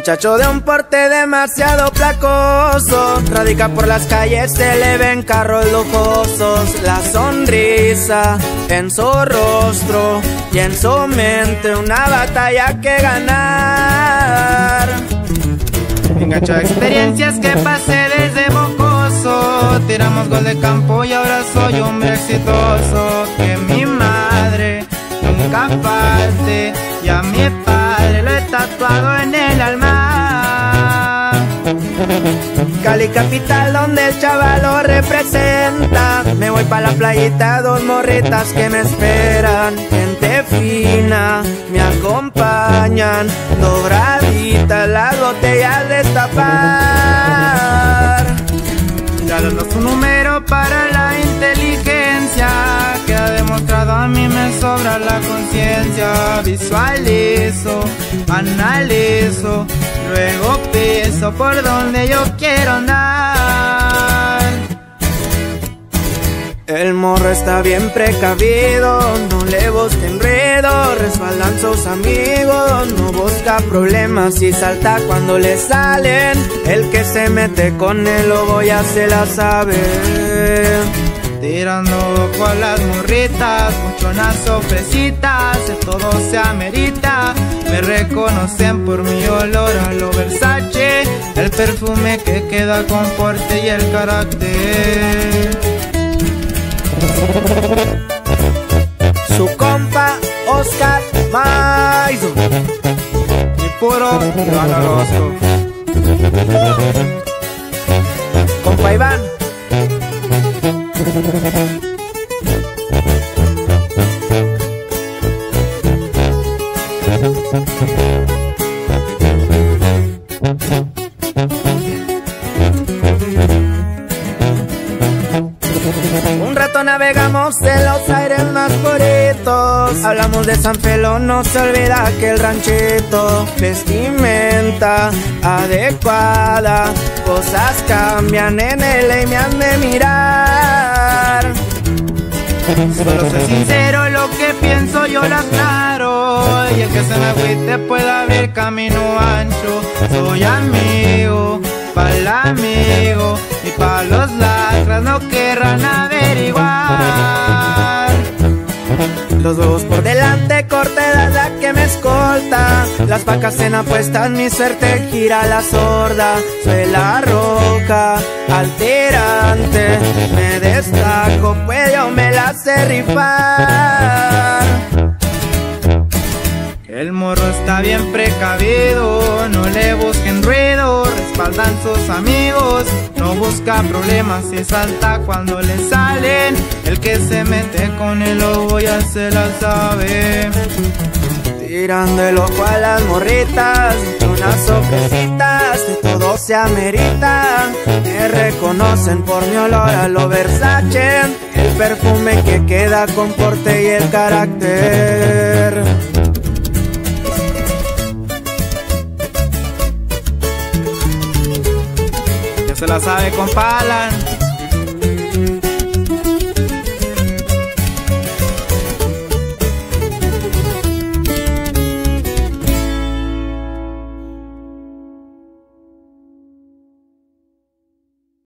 Muchacho de un porte demasiado placoso, radica por las calles, se le ven carros lujosos, la sonrisa en su rostro y en su mente una batalla que ganar. Engancho experiencias que pasé desde mocoso, tiramos gol de campo y ahora soy hombre exitoso, que mi madre nunca falte y a mi padre lo he tatuado en el alma. Cali capital donde el chaval lo representa. Me voy pa' la playita, dos morritas que me esperan. Gente fina, me acompañan. Dobraditas las botellas de destapar. Ya no su número para la inteligencia. A mí me sobra la conciencia. Visualizo, analizo, luego pienso por donde yo quiero andar. El morro está bien precavido, no le busca enredo, respaldan sus amigos, no busca problemas y salta cuando le salen. El que se mete con el lobo ya se la sabe. Tirando a las morritas, muchonas de todo se amerita. Me reconocen por mi olor a lo Versace, el perfume que queda con porte y el carácter. Su compa Oscar Maizo y puro Iván Orozco. Un rato navegamos en los aires más puritos. Hablamos de San Felo, no se olvida que el ranchito, vestimenta adecuada, cosas cambian en él y me han de mirar. Solo soy sincero, lo que pienso yo lo aclaro. Y el que se me agüite puede abrir camino ancho. Soy amigo, pa'l amigo y pa' los lacras no querrán averiguar. Los huevos por delante, cortedas la que me escolta. Las vacas en apuestas, mi suerte gira la sorda. Soy la roca, alterante. Me destaco, pues yo me la sé rifar. Morro está bien precavido, no le busquen ruido, respaldan sus amigos, no busca problemas y salta cuando le salen. El que se mete con el lobo ya se la sabe. Tirando el ojo a las morritas, unas sorpresitas, de todo se amerita. Me reconocen por mi olor a lo Versace, el perfume que queda con porte y el carácter. Se la sabe, compalan.